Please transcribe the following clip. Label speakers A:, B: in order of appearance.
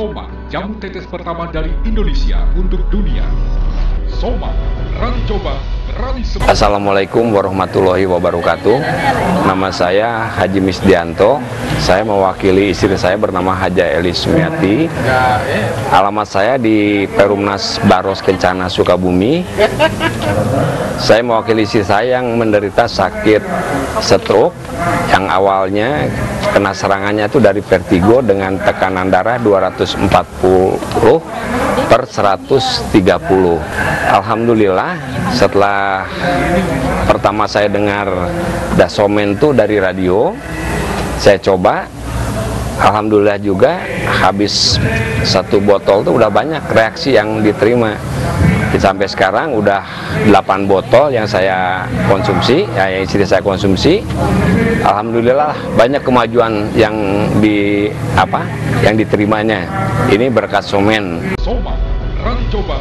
A: Soma, jamu tetes pertama dari Indonesia untuk dunia. Soma, berani coba, berani sembuh.
B: Assalamualaikum warahmatullahi wabarakatuh Nama saya Haji Misdianto Saya mewakili istri saya bernama Haja Elis Sumiati Alamat saya di Perumnas Baros Kencana Sukabumi Saya mewakili istri saya yang menderita sakit stroke Yang awalnya kena serangannya itu dari vertigo dengan tekanan darah 240 per 130 Alhamdulillah setelah pertama saya dengar dasomen itu dari radio saya coba. Alhamdulillah juga habis satu botol tuh udah banyak reaksi yang diterima sampai sekarang udah 8 botol yang saya konsumsi ya yang istri saya konsumsi. Alhamdulillah banyak kemajuan yang di apa yang diterimanya. Ini berkat somen.
A: Soma, berani coba.